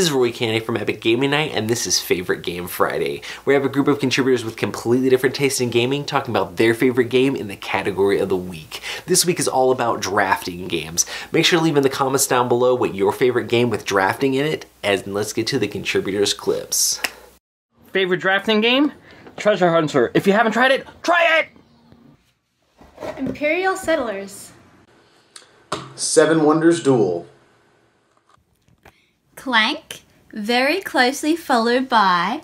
is Roy Cannaday from Epic Gaming Night, and this is Favorite Game Friday. We have a group of contributors with completely different tastes in gaming talking about their favorite game in the category of the week. This week is all about drafting games. Make sure to leave in the comments down below what your favorite game with drafting in it, and let's get to the contributors' clips. Favorite drafting game? Treasure Hunter. If you haven't tried it, try it! Imperial Settlers. Seven Wonders Duel. Clank, very closely followed by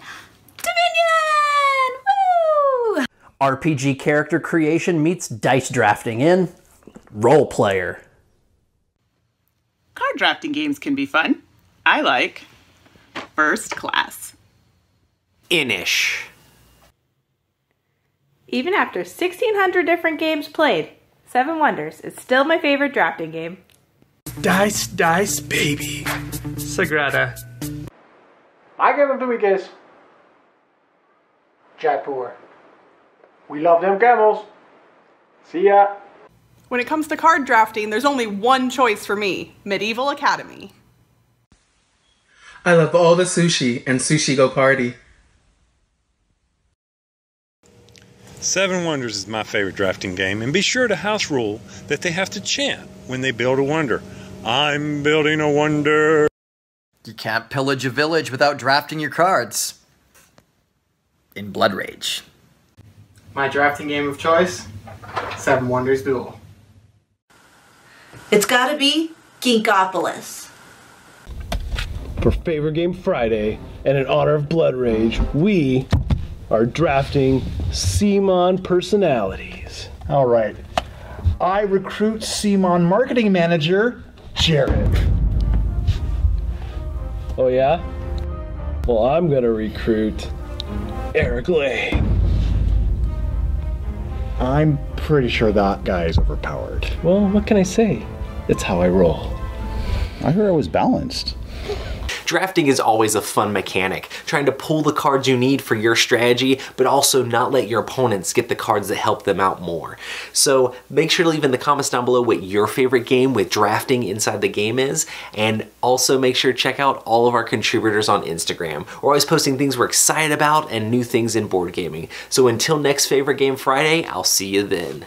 Dominion! Woo! RPG character creation meets dice drafting in Roll Player. Card drafting games can be fun. I like First Class. Inis. Even after 1,600 different games played, Seven Wonders is still my favorite drafting game. Dice, dice, baby. Sagrada. I give them to me, kids. Jaipur. We love them camels. See ya. When it comes to card drafting, there's only one choice for me Medieval Academy. I love all the sushi and sushi go party. Seven Wonders is my favorite drafting game, and be sure to house rule that they have to chant when they build a wonder. I'm building a wonder. You can't pillage a village without drafting your cards. In Blood Rage. My drafting game of choice Seven Wonders Duel. It's gotta be Ginkgopolis. For Favorite Game Friday, and in honor of Blood Rage, we are drafting CMON personalities. All right. I recruit CMON marketing manager, Jared. Oh, yeah? Well, I'm gonna recruit Eric Lang. I'm pretty sure that guy is overpowered. Well, what can I say? It's how I roll. I heard I was balanced. Drafting is always a fun mechanic, trying to pull the cards you need for your strategy, but also not let your opponents get the cards that help them out more. So make sure to leave in the comments down below what your favorite game with drafting inside the game is, and also make sure to check out all of our contributors on Instagram. We're always posting things we're excited about and new things in board gaming. So until next Favorite Game Friday, I'll see you then.